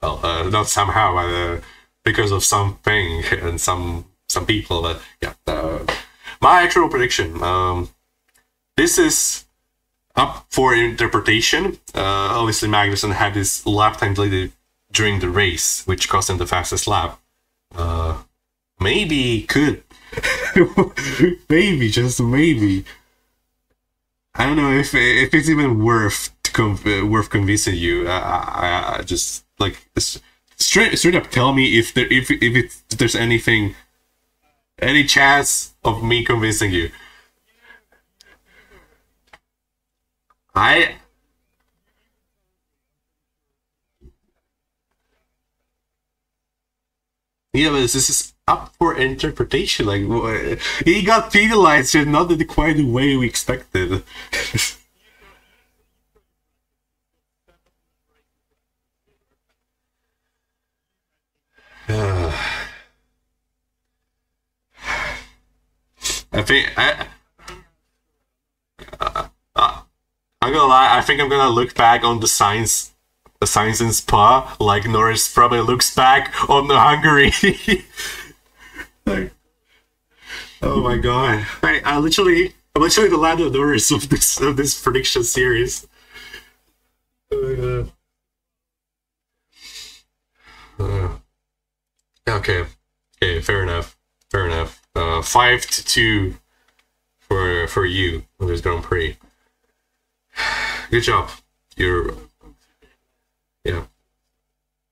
well, uh, not somehow, but, uh, because of something and some some people. But yeah, uh, my actual prediction. Um, this is up for interpretation. Uh, obviously, Magnussen had his lap time deleted during the race, which cost him the fastest lap. Uh, maybe could, maybe just maybe. I don't know if if it's even worth to conv- worth convincing you. I, I, I just like straight straight up tell me if there if if it's, if there's anything any chance of me convincing you. I yeah, but this is up for interpretation. Like he got penalized in not in quite the way we expected. I think I. Uh, uh, I'm gonna lie. I think I'm gonna look back on the Sainz, the Sainz in Spa, like Norris probably looks back on the Hungary. like, oh my god! I, I literally, I'm literally the Lando Norris of this of this prediction series. Uh, uh, okay, okay, fair enough, fair enough. Uh, five to two for for you with this Grand Prix. good job. You're yeah.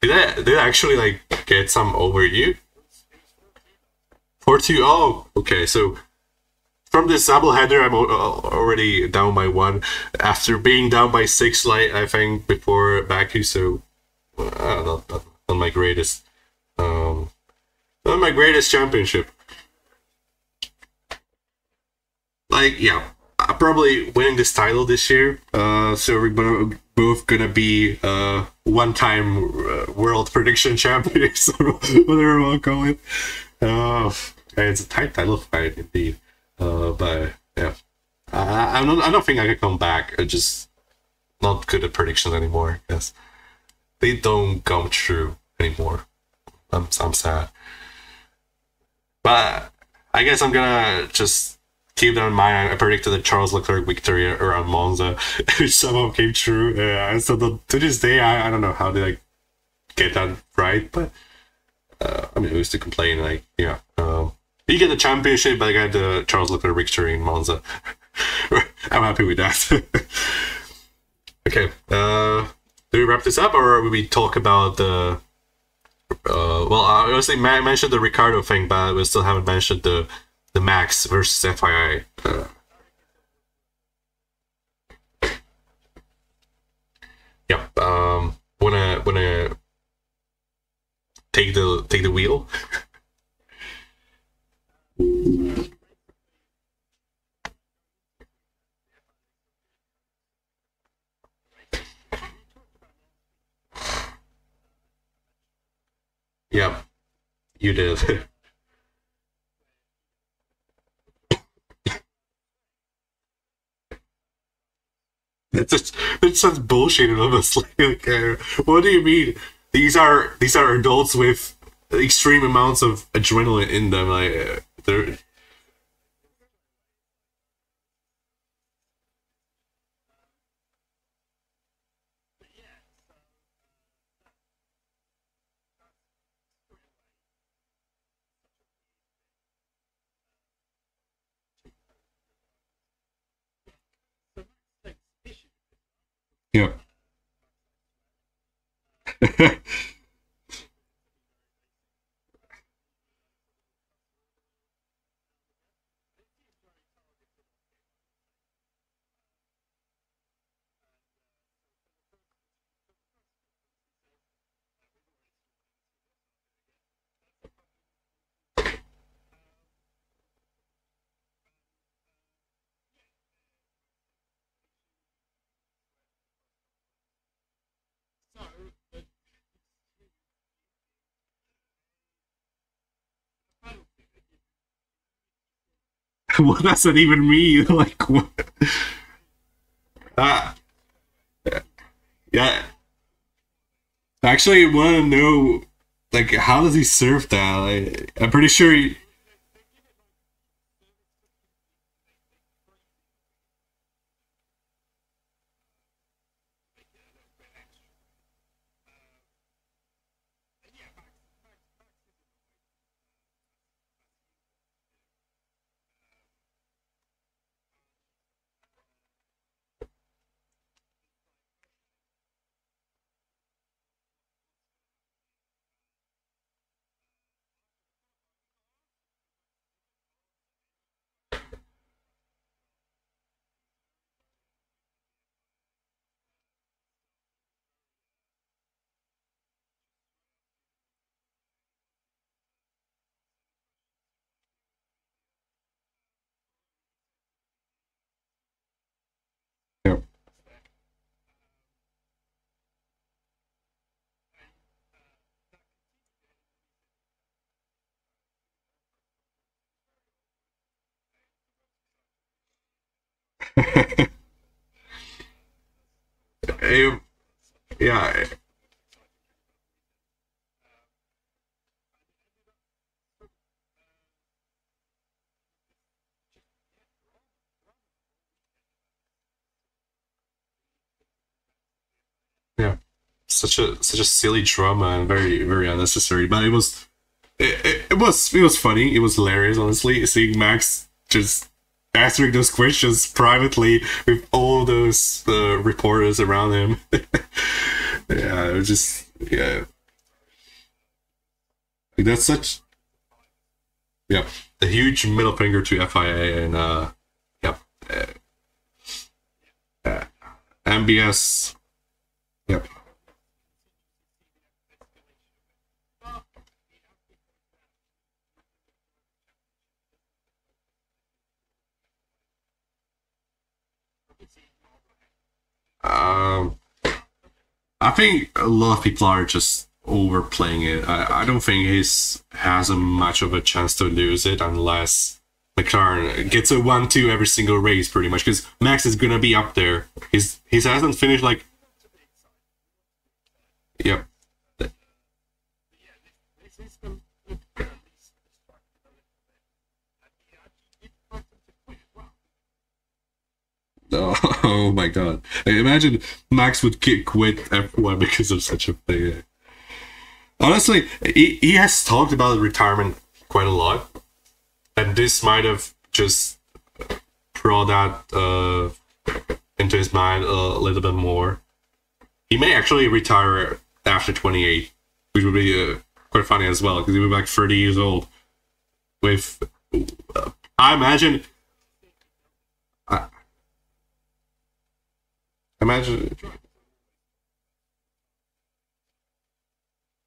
Did I did I actually like get some over you? Two. Oh, okay. So from this double header, I'm already down by one after being down by six. Like I think before Baku, so uh, not, not, my greatest, um, not my greatest championship. Like yeah, I'm probably winning this title this year. Uh, so we're both gonna be uh one-time uh, world prediction champions, whatever to call it. Uh, it's a tight title fight indeed. Uh, but yeah, I, I don't I don't think I can come back. I just not good at predictions anymore. Yes, they don't come true anymore. I'm I'm sad, but I guess I'm gonna just keep that in mind. I predicted the Charles Leclerc victory around Monza, which somehow came true. Uh, so the, to this day, I, I don't know how they like get that right, but uh, I mean, who's to complain? Like, yeah. Um, you get the championship, but I got the Charles Leclerc victory in Monza. I'm happy with that. okay, uh, do we wrap this up, or we talk about the? Uh, well, I obviously mentioned the Ricciardo thing, but we still haven't mentioned the the Max versus FIA. Uh, yep. Um, wanna wanna take the take the wheel. Yep, you did. That's just, that sounds bullshit, honestly. Like, uh, what do you mean? These are these are adults with extreme amounts of adrenaline in them. Like they're Yeah. what does that even mean? Like, what? Uh, yeah. Actually, want to know, like, how does he surf that? Like, I'm pretty sure he. Yep. Eh, yeah. Yeah. Such a such a silly drama and very very unnecessary, but it was it, it, it was it was funny. It was hilarious, honestly, seeing Max just answering those questions privately with all those uh, reporters around him. yeah, it was just yeah. Like, that's such yeah a huge middle finger to FIA and uh yep uh, uh, MBS yep Um, I think a lot of people are just overplaying it. I, I don't think he's has a much of a chance to lose it unless McLaren gets a one-two every single race, pretty much. Because Max is gonna be up there. He's he hasn't finished like. Yep. This is the, the fairly structured a little bit. And he actually did threaten to quit well. Oh my god! I imagine Max would ki- quit F1 because of such a thing. Honestly, he, he has talked about retirement quite a lot, and this might have just brought that uh, into his mind a little bit more. He may actually retire after 28, which would be uh, quite funny as well because he would be like 30 years old. With, uh, I imagine Imagine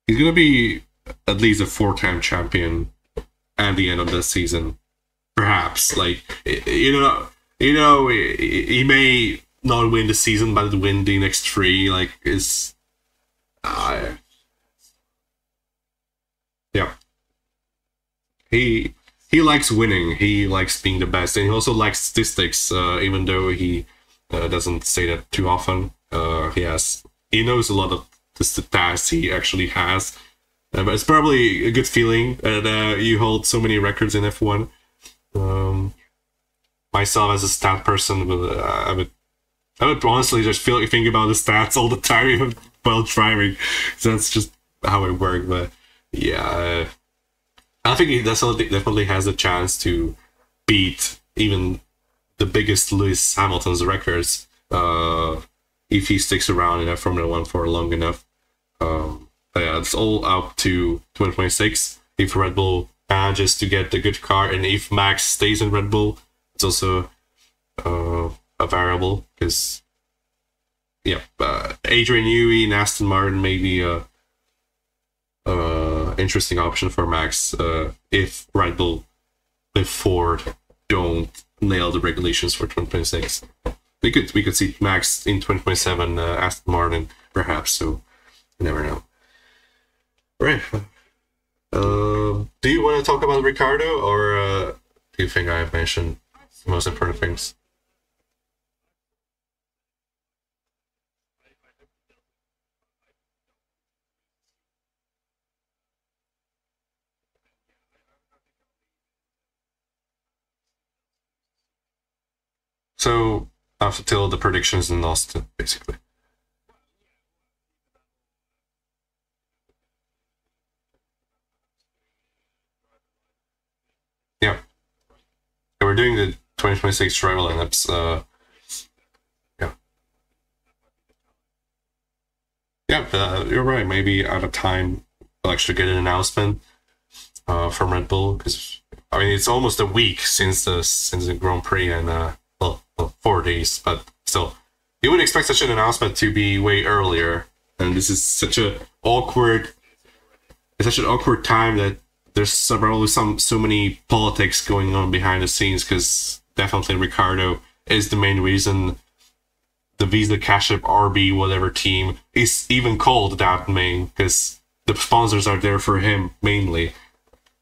he's gonna be at least a four-time champion at the end of this season, perhaps. Like you know, you know, he may not win the season, but win the next three. Like is, uh, yeah. He he likes winning. He likes being the best, and he also likes statistics. Uh, even though he uh, doesn't say that too often. Uh, he has he knows a lot of the stats he actually has, uh, but it's probably a good feeling that uh, you hold so many records in F1. Um, myself as a stat person, uh, I would I would honestly just feel think about the stats all the time while driving. So that's just how it worked. But yeah, uh, I think he definitely definitely has a chance to beat even the biggest Lewis Hamilton's records uh, if he sticks around in that Formula One for long enough. Um, yeah, it's all up to 2026 if Red Bull manages to get the good car, and if Max stays in Red Bull, it's also uh, a variable because yeah, uh, Adrian Newey and Aston Martin may be a, a interesting option for Max uh, if Red Bull, if Ford don't nail the regulations for 2026. We could we could see Max in 2027, uh, Aston Martin perhaps. So you never know. Right. Uh, do you want to talk about Ricciardo, or uh, do you think I have mentioned the most important things? So after till the predictions in Austin, basically. Yeah. We're doing the 2026 driver lineups. Uh, yeah. Yeah, uh, you're right. Maybe at a time we'll actually get an announcement uh, from Red Bull because I mean it's almost a week since the since the Grand Prix and uh, four days, but still, you would expect such an announcement to be way earlier. And this is such a awkward, it's such an awkward time that there's probably some so many politics going on behind the scenes because definitely Ricciardo is the main reason the Visa Cash App RB whatever team is even called that main because the sponsors are there for him mainly.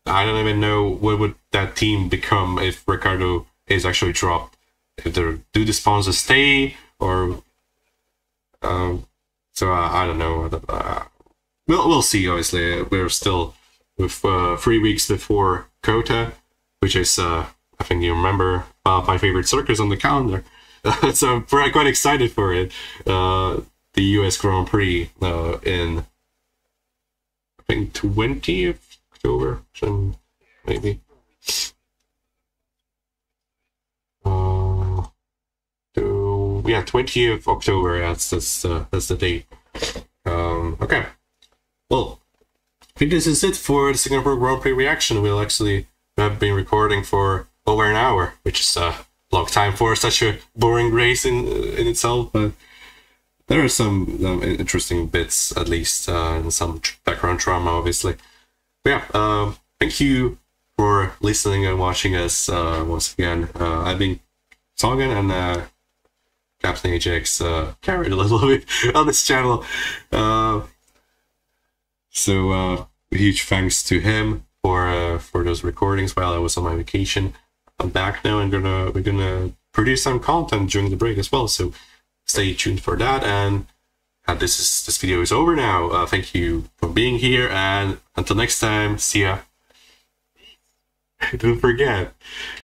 I don't even know what would that team become if Ricciardo is actually dropped. Do the sponsors stay or um, so uh, I don't know. Uh, we'll we'll see. Obviously, we're still with uh, three weeks before COTA, which is uh, I think you remember uh, my favorite circus on the calendar. so I'm quite excited for it. Uh, the U.S. Grand Prix in I think 20th October, maybe. Yeah, 20th of October. That's that's uh, that's the date. Um, okay. Well, I think this is it for the Singapore Grand Prix reaction. We'll actually have been recording for over an hour, which is a long time for such a boring race in in itself. But there are some um, interesting bits, at least, uh, and some background drama, obviously. But yeah, um, thank you for listening and watching us uh, once again. Uh, I've been talking and uh, Captain Ajax uh, carried a little bit on this channel. Uh, so uh, huge thanks to him for uh, for those recordings while I was on my vacation. I'm back now and gonna we're gonna produce some content during the break as well. So stay tuned for that. And uh, this is this video is over now. Uh, thank you for being here, and until next time, see ya. Don't forget,